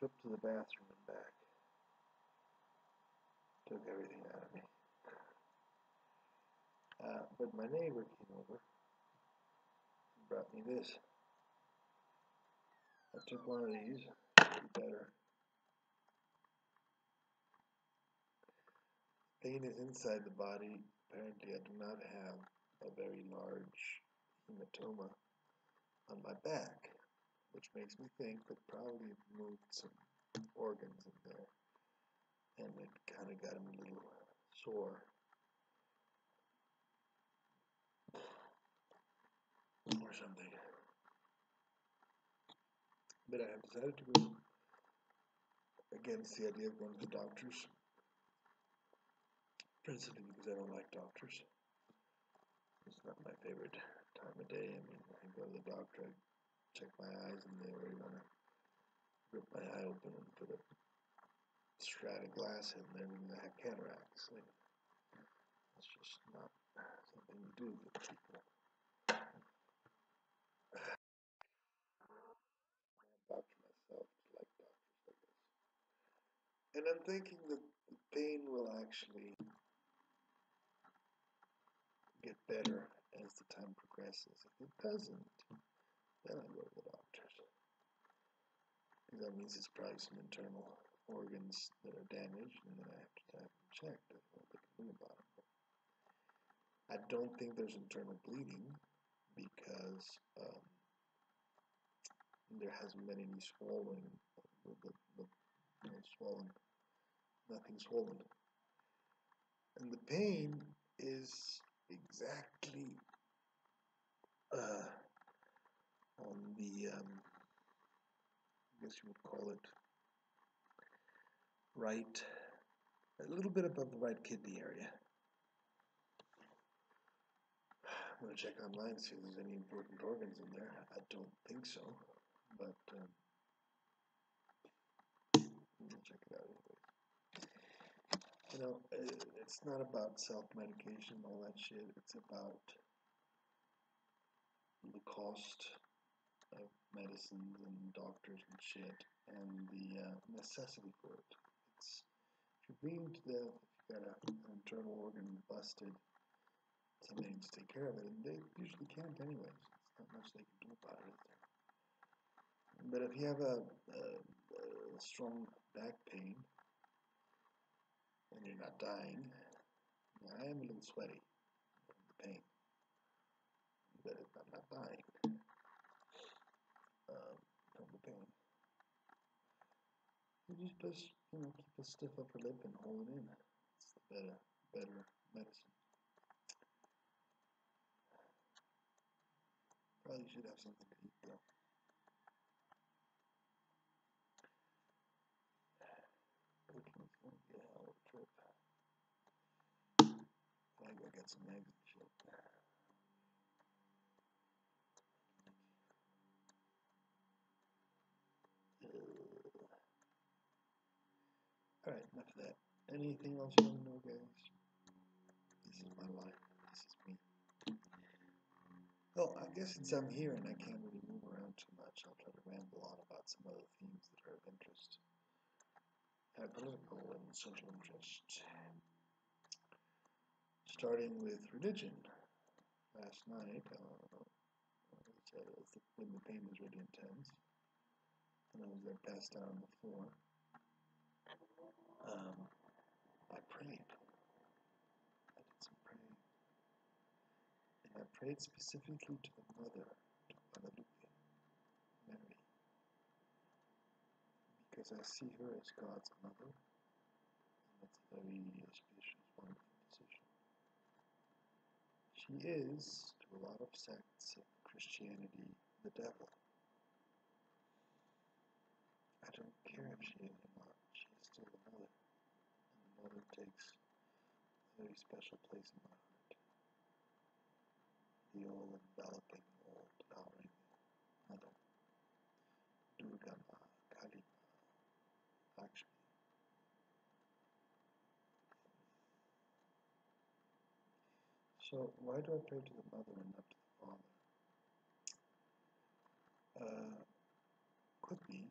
trip to the bathroom and back. Took everything out of me. Uh, but my neighbor came over and brought me this. I took one of these, better. Pain is inside the body. Apparently, I do not have a very large hematoma on my back, which makes me think that probably moved some organs in there, and it kind of got him a little sore. Or something. But I have decided to go against the idea of going to the doctors, principally because I don't like doctors. It's not my favorite time of day. I mean, I go to the doctor, I check my eyes, and they already want to rip my eye open and put a strata glass in there and I have cataracts. Like, it's just not something you do with people. And I'm thinking that the pain will actually get better as the time progresses. If it doesn't, then I go to the doctors. Because that means it's probably some internal organs that are damaged, and then I have to have them checked. That's what they can do about it. I don't think there's internal bleeding because um, there hasn't been any swallowing, the, the, the know, swollen, nothing swollen. And the pain is exactly uh, on the, um, I guess you would call it, right, a little bit above the right kidney area. I'm going to check online see if there's any important organs in there. I don't think so, but um, we'll check it out anyway. You know, it's not about self-medication all that shit. It's about the cost of medicines and doctors and shit and the uh, necessity for it. It's if you're bleeding to death, if you've got a, an internal organ busted, somebody needs to take care of it, and they usually can't anyways. It's not much they can do about it, is there? But if you have a, a, a strong back pain and you're not dying, I am a little sweaty from the pain, but I'm not dying pain. You just just you know keep a stiff upper lip and hold it in. It's the better better medicine. Probably should have something to eat though. Gonna be a hell of a trip. I go get some eggs and shit. Of that. Anything else you want to know, guys? This is my life. This is me. Well, I guess since I'm here and I can't really move around too much, I'll try to ramble on about some other themes that are of interest. Uh, political and social interest. Starting with religion. Last night, uh, it was when the pain was really intense, and I was there passed out on the floor. Um, I prayed. I did some praying. And I prayed specifically to the mother, to Guadalupe, Mary, because I see her as God's mother, and that's a very auspicious, wonderful position. She is, to a lot of sects of Christianity, the devil. I don't care if she is or not, she is still the mother, and the mother takes a very special place in my heart. The all-enveloping, all-devouring mother, Durga Ma, Kali Ma, Lakshmi. So why do I pray to the mother and not to the father? Uh, could be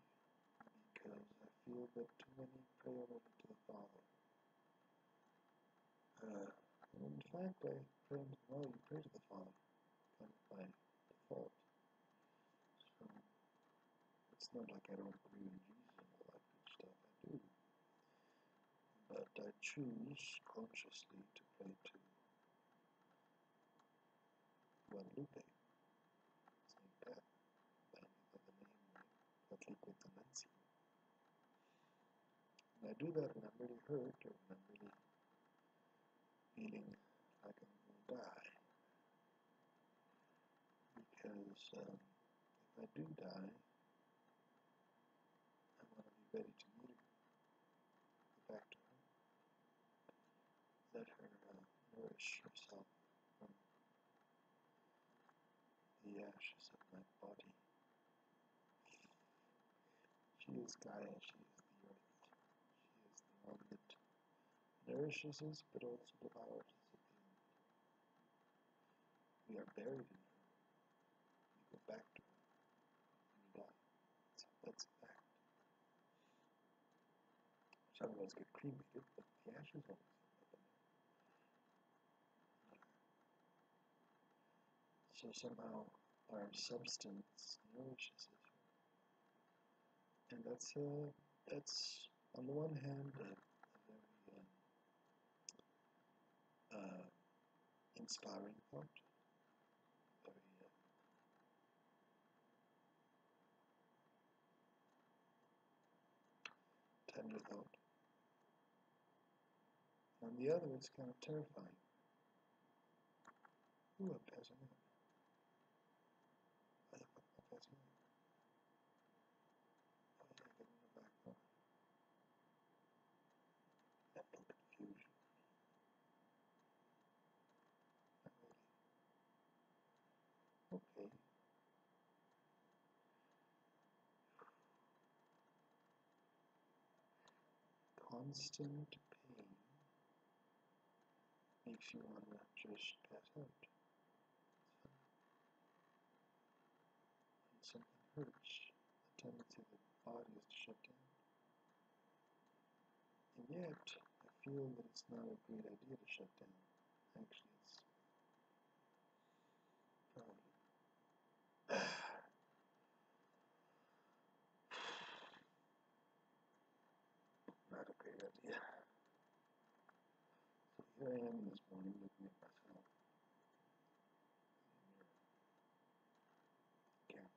because I feel that too many pray only to the Father. Uh, in fact, I you pray to the Father, kind of by default. So it's not like I don't believe in Jesus and all that good stuff. I do. But I choose consciously to pray to Guadalupe, Saint Pat, by any other name? Guadalupe Tonantzin. And I do that when I'm really hurt or when I'm really feeling I can die. Because um, if I do die, I want to be ready to meet her, go back to her, let her uh, nourish herself from the ashes of my body. She is Gaia, she is the earth. She is the one that nourishes us but also devours us. We are buried in her. We go back to her when we die. That's, that's a fact. Some of us get cremated, but the ashes always. So somehow our substance nourishes us. And that's uh, that's on the one hand a, a very uh, inspiring thought, very uh, tender thought. On the other, it's kind of terrifying. Ooh, I'm passing out. Why the fuck am I passing out? Oh yeah, I get in the back door. Mental confusion. Not really. Okay. Constant pain makes you want to just pass out. When something hurts, the tendency of the body is to shut down. And yet, I feel that it's not a great idea to shut down. Actually, it's probably not a great idea. So here I am this morning looking at myself mirror,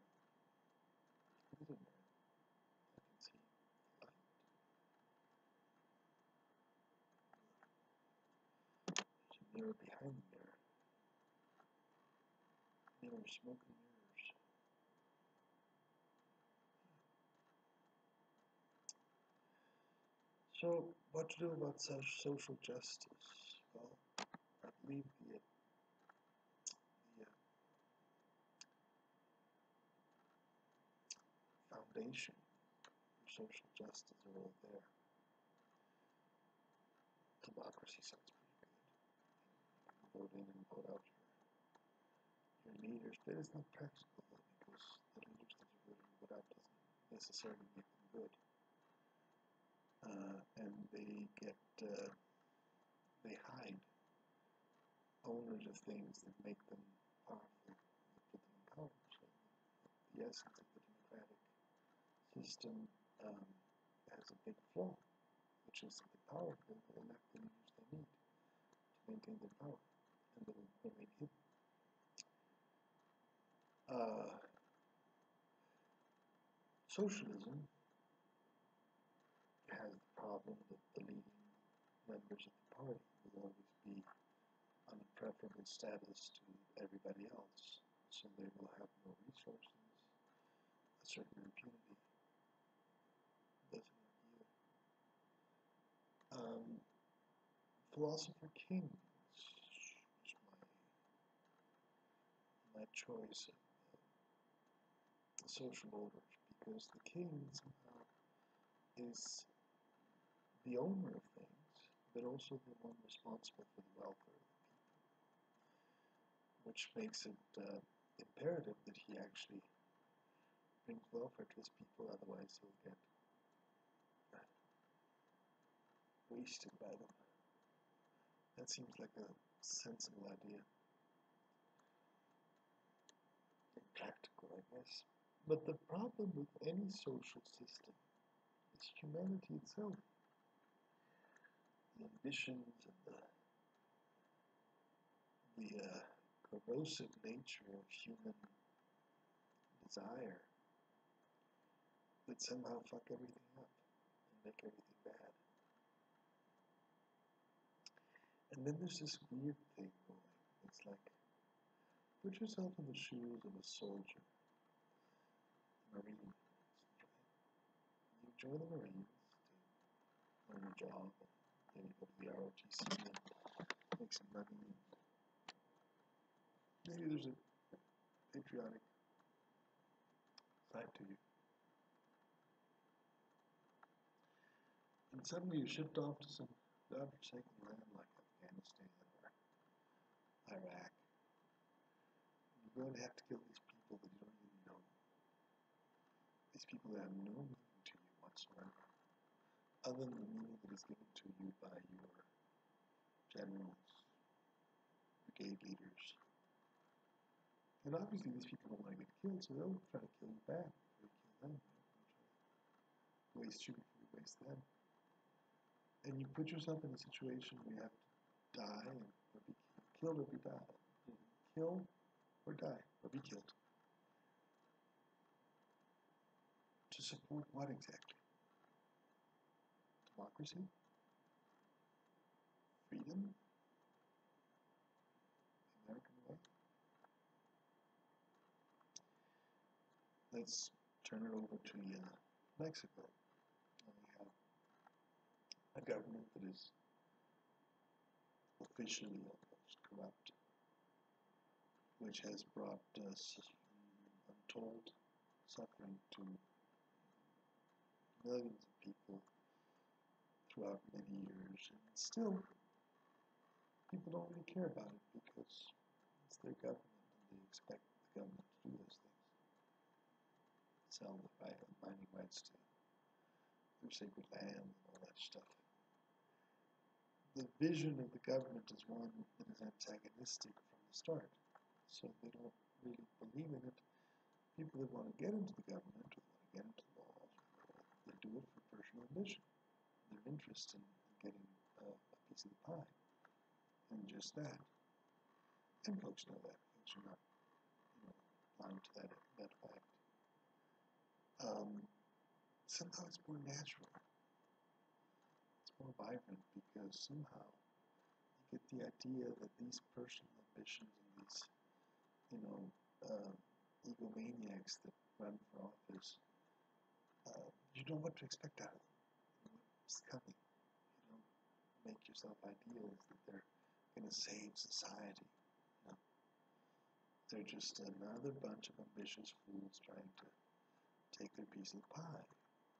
mirror. Mirror behind the mirror. Mirror, smoke and mirrors. So, what to do about social justice? Well, I believe the, the uh, foundation for social justice are all there. Democracy sounds pretty good. Vote in and vote out your, your leaders, but it's not practical though, because the leaders that you vote out doesn't necessarily make them good. Uh, and they get, uh, they hide owners of things that make them powerful, that put them power. So the essence of the democratic system um, has a big flaw, which is that the powerful will elect the leaders they need to maintain their power, and they will remain hidden. Uh, socialism problem that the leading members of the party will always be on a preferable status to everybody else, so they will have no resources, a certain impunity. Doesn't either. Um, Philosopher Kings is my my choice of uh, social orders because the king somehow is the owner of things, but also the one responsible for the welfare of the people, which makes it uh, imperative that he actually brings welfare to his people, otherwise he'll get wasted by them. That seems like a sensible idea. Practical, I guess. But the problem with any social system is humanity itself. The ambitions and the the uh, corrosive nature of human desire that somehow fuck everything up and make everything bad. And then there's this weird thing going. It's like, put yourself in the shoes of a soldier, Marine. You join the Marines to learn a job, you go to the ROTC make some money. Maybe there's a patriotic side to you. And suddenly you're shipped off to some godforsaken land like Afghanistan or Iraq. You're going to have to kill these people that you don't even know. These people that have no meaning to you whatsoever, other than the meaning that is given to you by your generals, brigade leaders. And obviously these people don't want to get killed, so they'll try to kill you back you kill them. Waste you before you waste them. And you put yourself in a situation where you have to die and or be killed or be die. Kill or die or be killed. To support what exactly? Democracy? Freedom? The American way? Let's turn it over to uh, Mexico. We have a government that is officially corrupt, which has brought us untold suffering to millions of people throughout many years, and still people don't really care about it because it's their government and they expect the government to do those things. Sell the right, mining rights to their sacred land and all that stuff the vision of the government is one that is antagonistic from the start. So they don't really believe in it. People that want to get into the government or want to get into laws, they do it for personal ambition. Their interest in, in getting a, a piece of the pie. And just that. And folks know that. Folks are not you know, blind to that, that fact. Um, somehow it's more natural It's more vibrant because somehow you get the idea that these personal ambitions and these, you know, uh, egomaniacs that run for office, uh, you know what to expect out of them, coming. You don't make yourself ideals that they're going to save society. No. They're just another bunch of ambitious fools trying to take their piece of the pie,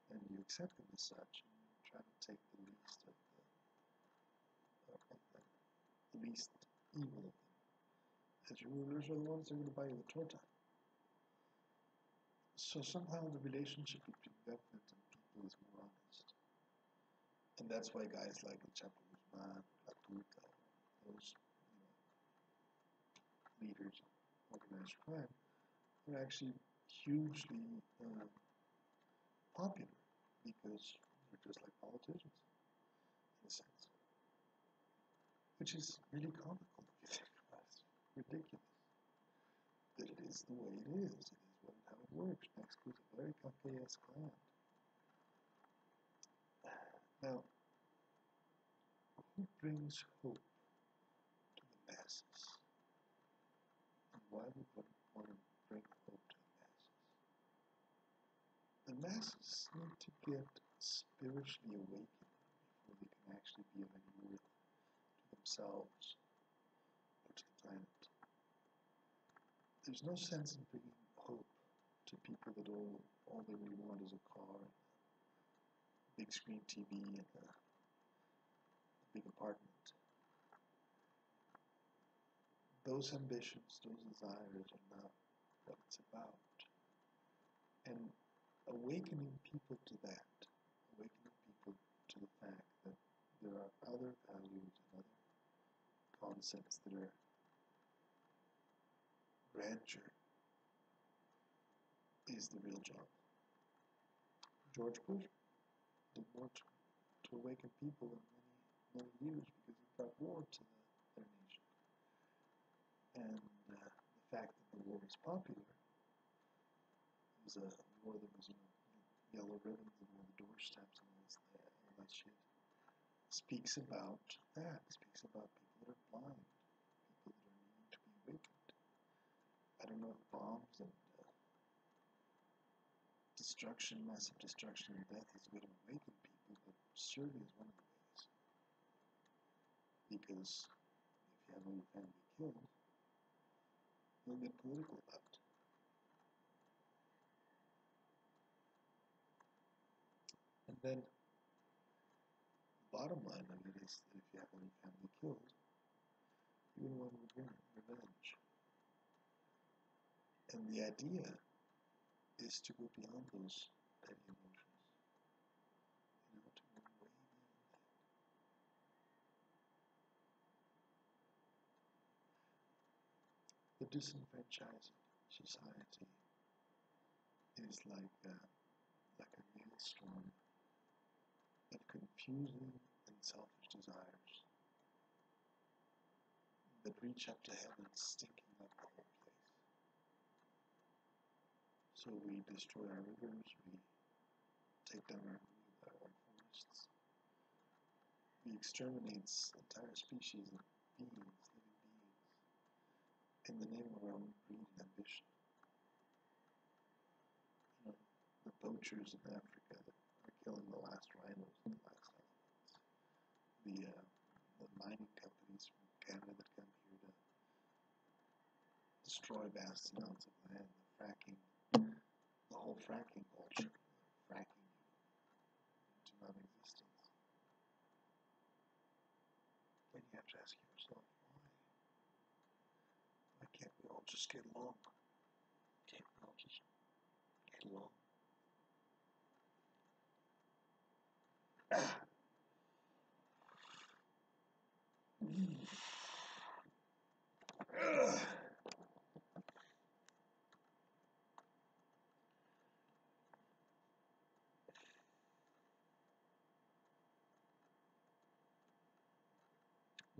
and you accept them as such and you try to take the least of the, of the, the least evil of them. As your rulers are the ones that are going to buy you the torta. So somehow the relationship between government and people is more. And that's why guys like El Chapo Guzman, those you know, leaders of organized crime are actually hugely uh, popular because they're just like politicians, in a sense. Which is really comical if you think about it. Ridiculous. But it is the way it is. It is what, how it works. Mexico is a very Kafkaesque land. Now, who brings hope to the masses? And why would one want to bring hope to the masses? The masses need to get spiritually awakened before they can actually be of any worth to themselves or to the planet. There's no sense in bringing hope to people that all, all they really want is a car, big screen TV, in the, big apartment. Those ambitions, those desires are not what it's about. And awakening people to that awakening people to the fact that there are other values and other concepts that are grandeur is the real job. George Bush did more to, to awaken people in many, many years because he brought war to the, their nation. And uh, the fact that the war was popular, it was a war that was, you know, yellow ribbons and on the doorsteps and all, all that shit, speaks about that, speaks about people that are blind, people that are needing to be awakened. I don't know if bombs and destruction, massive destruction and death is going to awaken people, but surely is one of the ways. Because if you have all your family killed, you'll get political about. And then the bottom line of it is that if you have your family killed, going to want revenge. And the idea is to go beyond those petty emotions. You know, to go way beyond that. The disenfranchised society is like a, like a maelstrom of confusing and selfish desires that reach up to heaven, stinking up the whole. So we destroy our rivers, we take down our, forests, we exterminate entire species of beings, living beings, in the name of our own greed and ambition. You know, the poachers in Africa that are killing the last rhinos and the last elephants, the, uh, the mining companies from Canada that come here to destroy vast amounts of land, the fracking, the whole fracking culture, fracking into non-existence. Then you have to ask yourself, why? Why can't we all just get along? Can't we all just get along?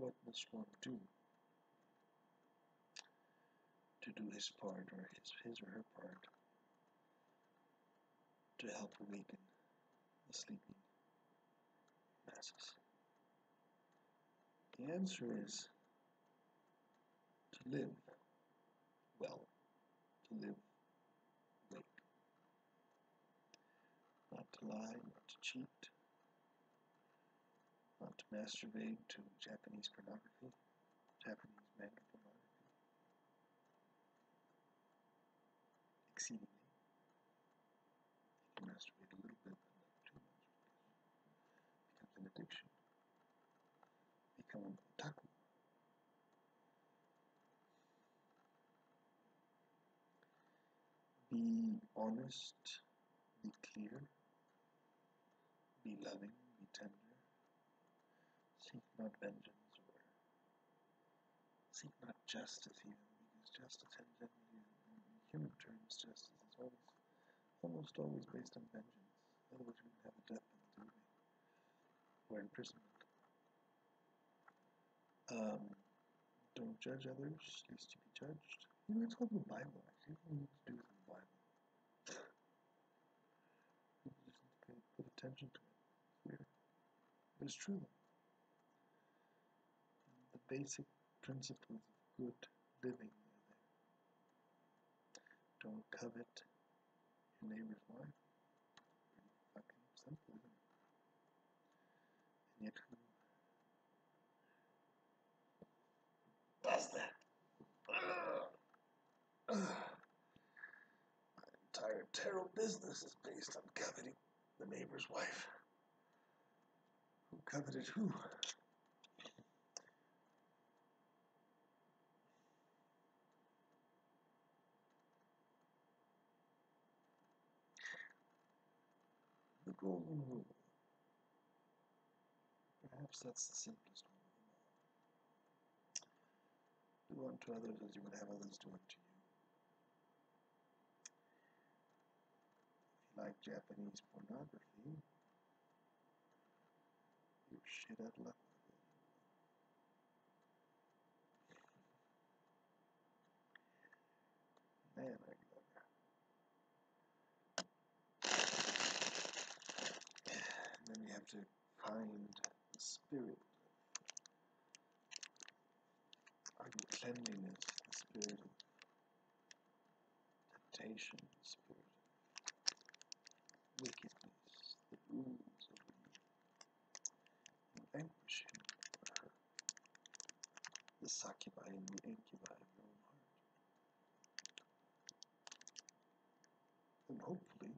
What must one do to do his part or his, his or her part to help awaken the sleeping masses? The answer is to live well, to live awake, not to lie, not to cheat, masturbate to Japanese pornography, Japanese manga pornography, exceedingly. You can masturbate a little bit, but not too much, because it becomes an addiction. Become an otaku. Be honest, be clear, be loving. Seek not vengeance or seek not justice even, because justice in human terms, justice is always, almost always based on vengeance. Otherwise we wouldn't have a death penalty or imprisonment. Um, don't judge others, lest you be judged. You know, it's all the Bible, actually. Everything you need to do is in the Bible. You just need to pay, put attention to it. It's true. Basic principles of good living. Don't covet your neighbor's wife. Pretty fucking simple, isn't it? And yet who does that? My entire tarot business is based on coveting the neighbor's wife. Who coveted who? Perhaps that's the simplest one. Do unto others as you would have others do unto you. If you like Japanese pornography, you're shit out of luck. Man, are you ever. And then you have to find the spirit your cleanliness, the spirit of temptation, the spirit of wickedness, the rules of you, and vanquish him or her, the succubi and the incubi of your own heart. And hopefully,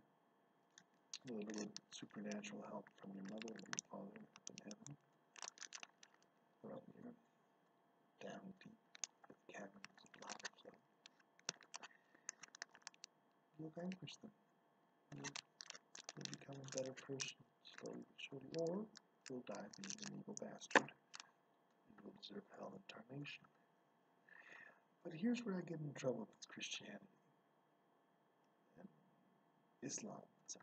little supernatural help from your mother and your father in heaven, up here, down deep with caverns of lava flow, you'll vanquish them. You'll, become a better person slowly but surely, or you'll die being an evil bastard and you'll deserve hell and tarnation. But here's where I get in trouble with Christianity and Islam and some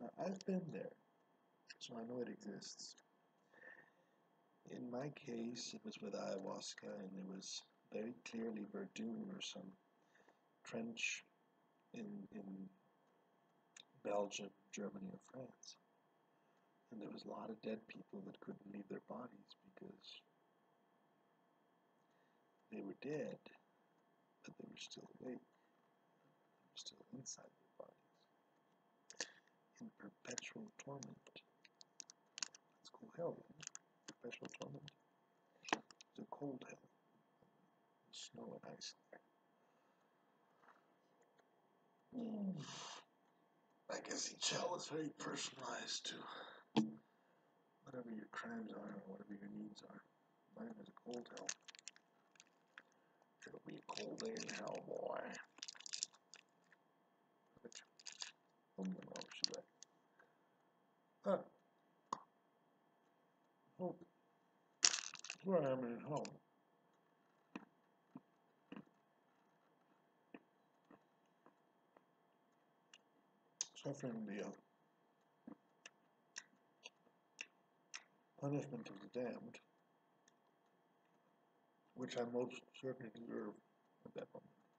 Now, I've been there, so I know it exists. In my case, it was with ayahuasca, and it was very clearly Verdun or some trench in in Belgium, Germany, or France. And there was a lot of dead people that couldn't leave their bodies because they were dead, but they were still awake. They were still inside. In perpetual torment. It's called hell? Perpetual torment. It's a cold hell. Snow and ice there. I guess each hell is very personalized to whatever your crimes are or whatever your needs are. Mine is a cold hell. It'll be cold in hell, boy. But, um, oh my God, should I? Oh, where I am in hell. Suffering the uh, punishment of the damned, which I most certainly deserve at that moment.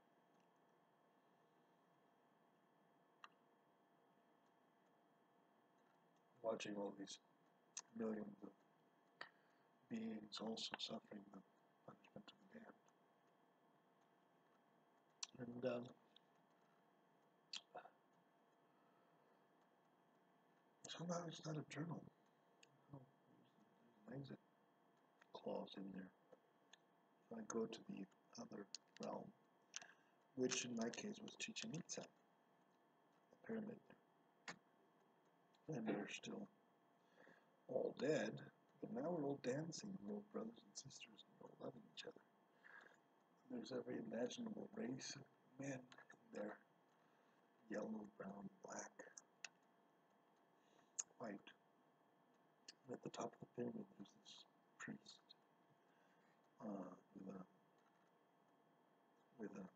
Watching all these millions of beings also suffering the punishment of the damned. And um, somehow it's not a journal. Oh, there's an exit clause in there. So I go to the other realm, which in my case was Chichen Itza, the pyramid. And they're still all dead, but now we're all dancing, we're all brothers and sisters, and we're all loving each other. There's every imaginable race of men in there yellow, brown, black, white. And at the top of the pyramid, there's this priest uh, with a with a,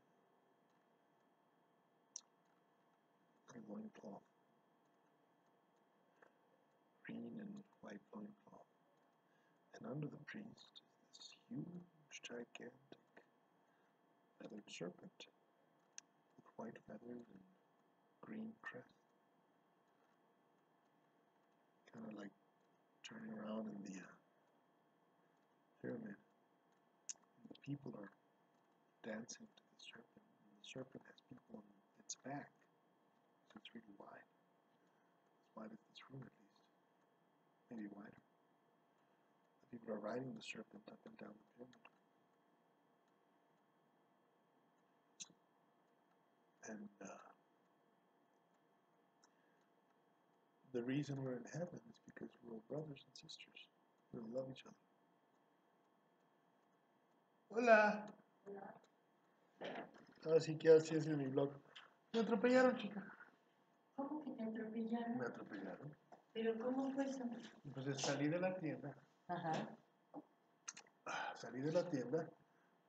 a loincloth, green and white loincloth. And under the priest is this huge, gigantic feathered serpent with white feathers and green crest. Kind of like turning around in the uh, pyramid. And the people are dancing to the serpent. And the serpent has people on its back, so it's really wide. As wide as this room, at least. Maybe wider. The people are riding the serpent up and down the pyramid. And uh, the reason we're in heaven is because we're all brothers and sisters. We love each other. Hola. Hola. Así que así es en mi blog. Me atropellaron, chica. ¿Cómo que te atropellaron? Me atropellaron. Pero ¿cómo fue eso? Entonces salí de la tienda, Ajá. salí de la tienda,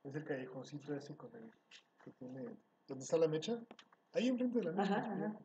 es el callejoncito ese con el que tiene, ¿dónde está la mecha? Ahí enfrente de la mecha. Ajá, ajá.